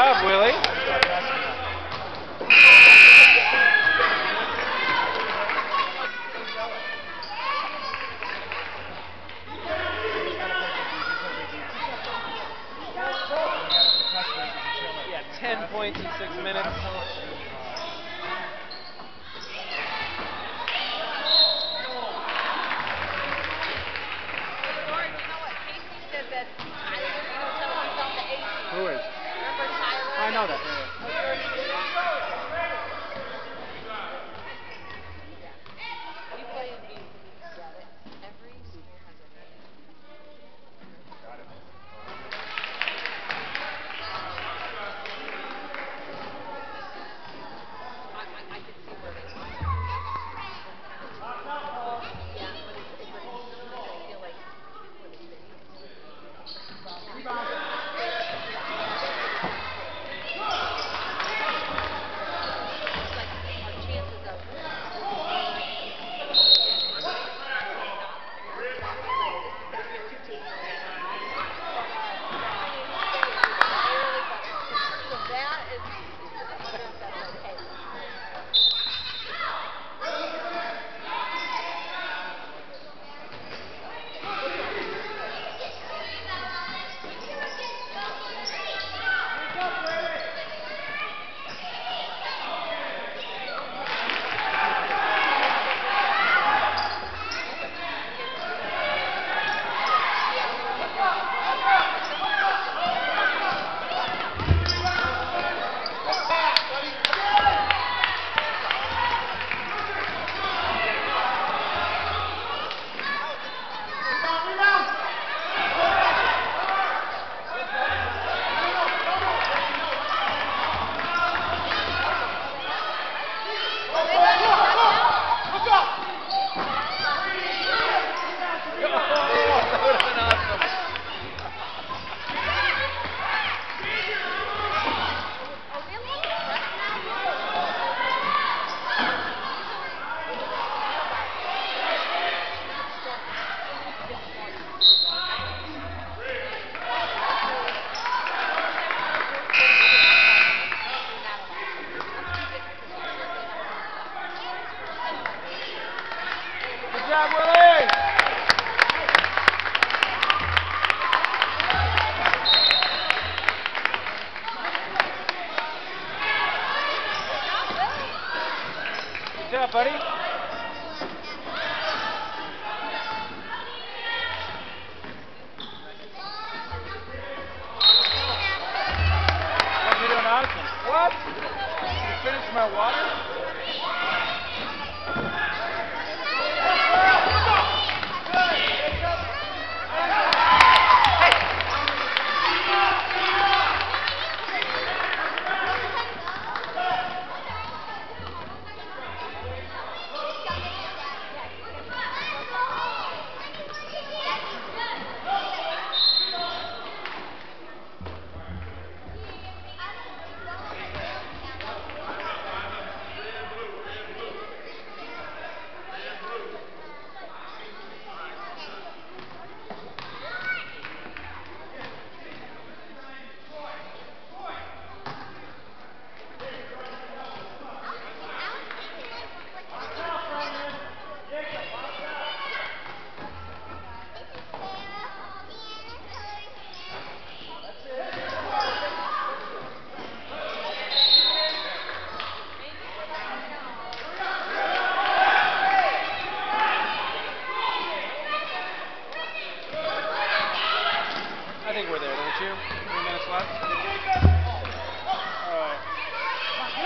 job, Willie. 10 points in six minutes. Who is? I know that. Yeah. buddy. What? You finished my water?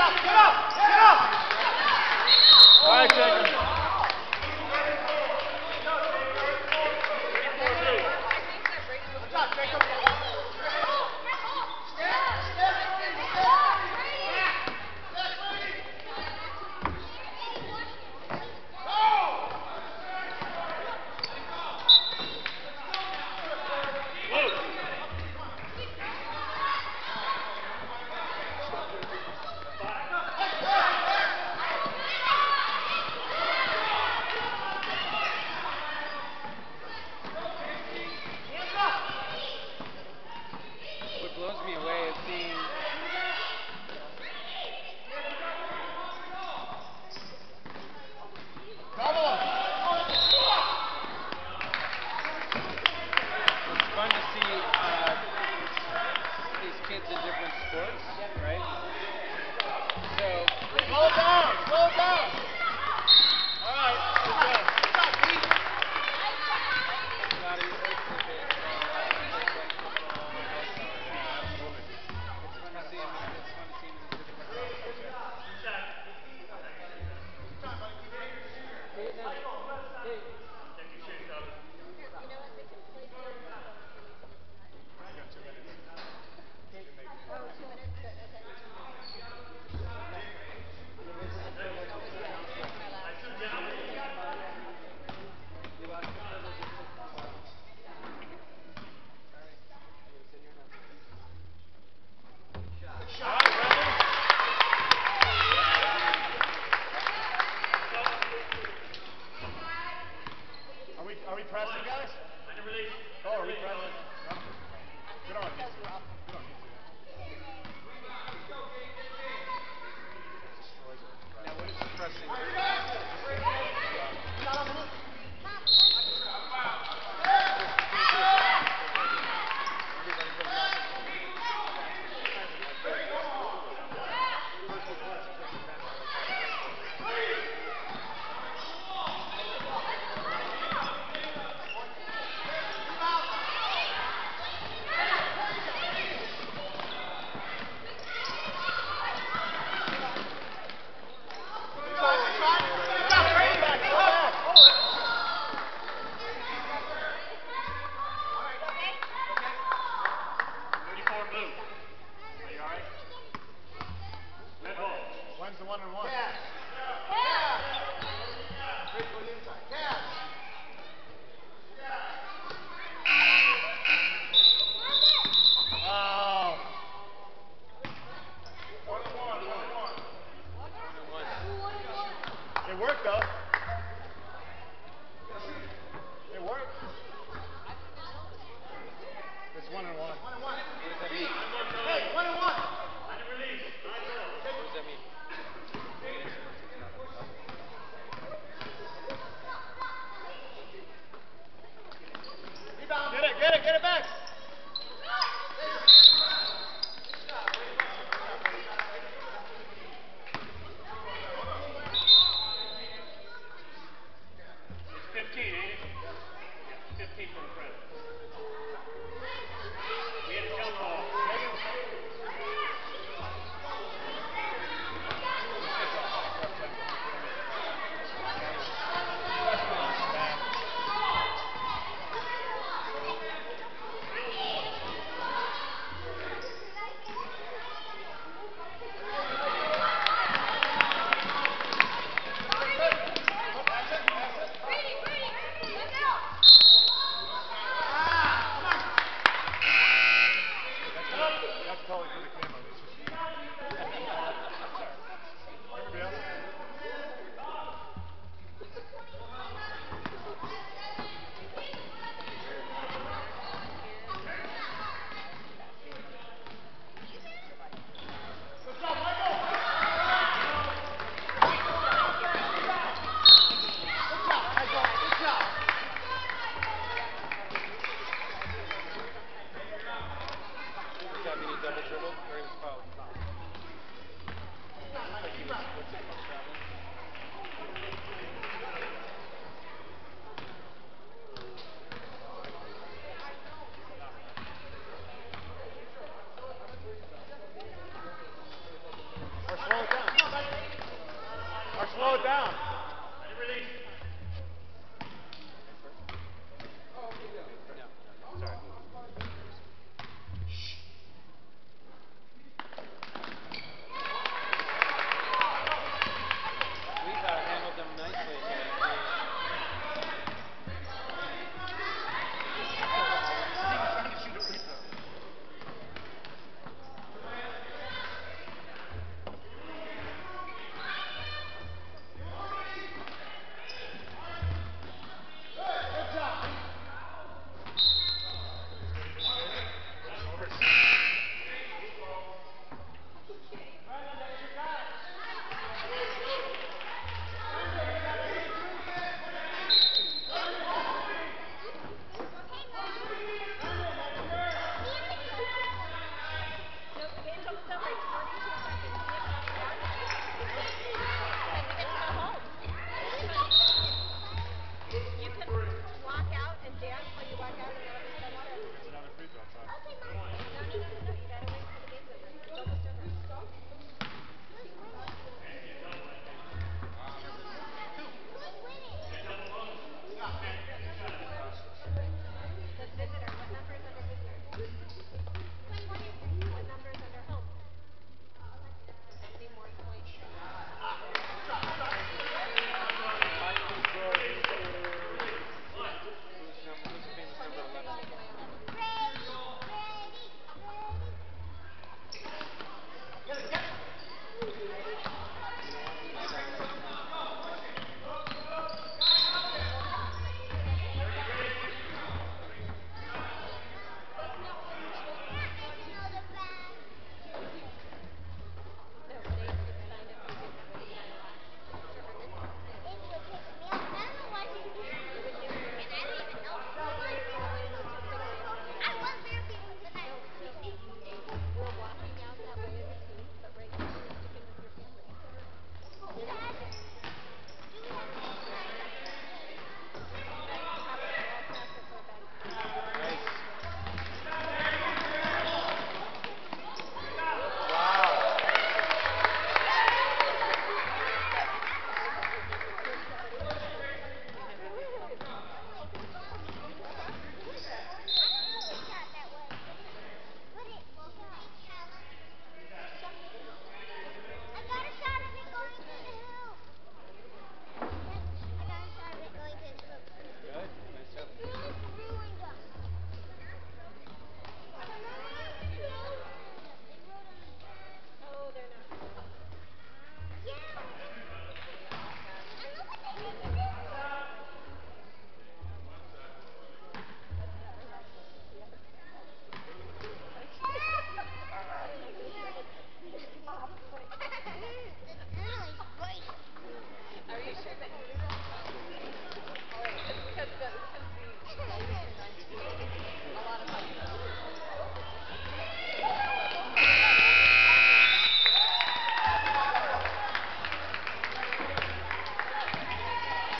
Get up, get up, get up! All right, Jacob. sports. free throw is